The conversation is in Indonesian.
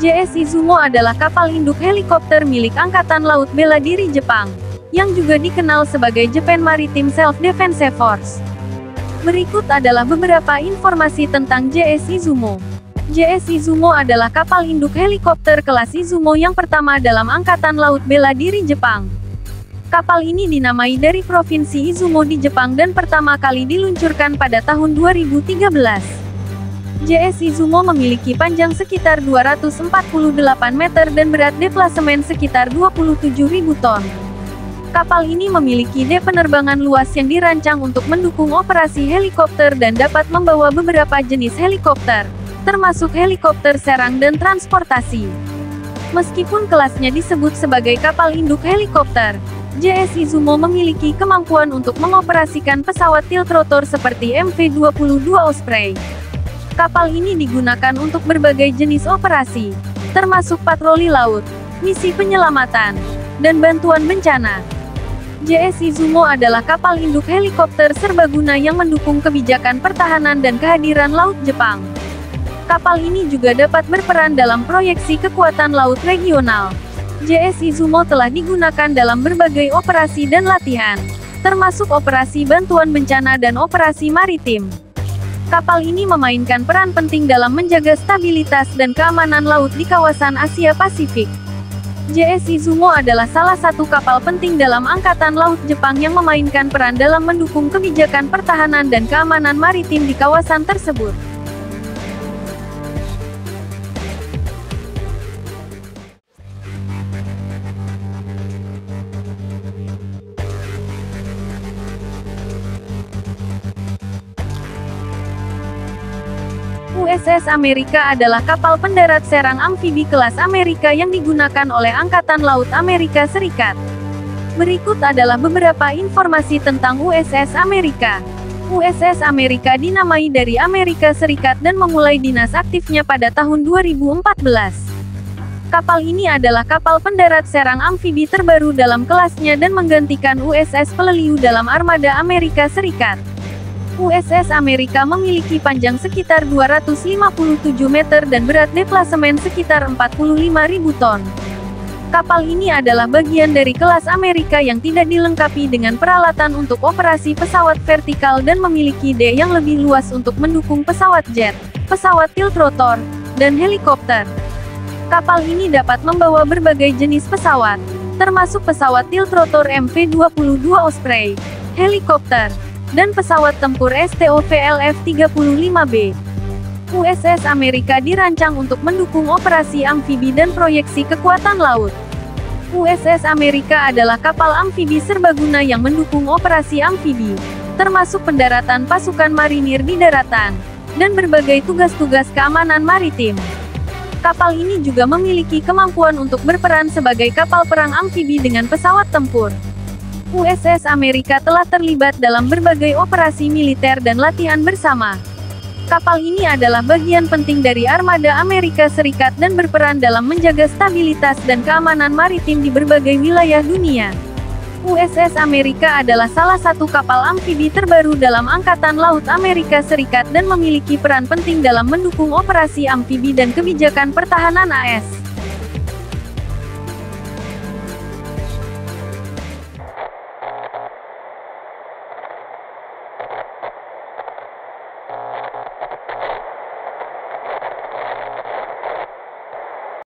JS Izumo adalah kapal induk helikopter milik Angkatan Laut Bela Diri Jepang, yang juga dikenal sebagai Japan Maritime Self-Defense Force. Berikut adalah beberapa informasi tentang JS Izumo. JS Izumo adalah kapal induk helikopter kelas Izumo yang pertama dalam Angkatan Laut Bela Diri Jepang. Kapal ini dinamai dari Provinsi Izumo di Jepang dan pertama kali diluncurkan pada tahun 2013. JS Izumo memiliki panjang sekitar 248 meter dan berat deplasemen sekitar 27.000 ton. Kapal ini memiliki de penerbangan luas yang dirancang untuk mendukung operasi helikopter dan dapat membawa beberapa jenis helikopter, termasuk helikopter serang dan transportasi. Meskipun kelasnya disebut sebagai kapal induk helikopter, JS Izumo memiliki kemampuan untuk mengoperasikan pesawat tiltrotor seperti MV-22 Osprey. Kapal ini digunakan untuk berbagai jenis operasi, termasuk patroli laut, misi penyelamatan, dan bantuan bencana. JS Izumo adalah kapal induk helikopter serbaguna yang mendukung kebijakan pertahanan dan kehadiran laut Jepang. Kapal ini juga dapat berperan dalam proyeksi kekuatan laut regional. JS Izumo telah digunakan dalam berbagai operasi dan latihan, termasuk operasi bantuan bencana dan operasi maritim. Kapal ini memainkan peran penting dalam menjaga stabilitas dan keamanan laut di kawasan Asia Pasifik. JS Izumo adalah salah satu kapal penting dalam Angkatan Laut Jepang yang memainkan peran dalam mendukung kebijakan pertahanan dan keamanan maritim di kawasan tersebut. USS Amerika adalah kapal pendarat serang amfibi kelas Amerika yang digunakan oleh Angkatan Laut Amerika Serikat. Berikut adalah beberapa informasi tentang USS Amerika. USS Amerika dinamai dari Amerika Serikat dan memulai dinas aktifnya pada tahun 2014. Kapal ini adalah kapal pendarat serang amfibi terbaru dalam kelasnya dan menggantikan USS Peleliu dalam armada Amerika Serikat. USS Amerika memiliki panjang sekitar 257 meter dan berat deplasemen sekitar 45.000 ton. Kapal ini adalah bagian dari kelas Amerika yang tidak dilengkapi dengan peralatan untuk operasi pesawat vertikal dan memiliki D yang lebih luas untuk mendukung pesawat jet, pesawat tiltrotor, dan helikopter. Kapal ini dapat membawa berbagai jenis pesawat, termasuk pesawat tiltrotor MV-22 Osprey, helikopter, dan pesawat tempur STOVLF-35B. USS Amerika dirancang untuk mendukung operasi amfibi dan proyeksi kekuatan laut. USS Amerika adalah kapal amfibi serbaguna yang mendukung operasi amfibi, termasuk pendaratan pasukan marinir di daratan, dan berbagai tugas-tugas keamanan maritim. Kapal ini juga memiliki kemampuan untuk berperan sebagai kapal perang amfibi dengan pesawat tempur. USS Amerika telah terlibat dalam berbagai operasi militer dan latihan bersama. Kapal ini adalah bagian penting dari armada Amerika Serikat dan berperan dalam menjaga stabilitas dan keamanan maritim di berbagai wilayah dunia. USS Amerika adalah salah satu kapal amfibi terbaru dalam Angkatan Laut Amerika Serikat dan memiliki peran penting dalam mendukung operasi amfibi dan kebijakan pertahanan AS.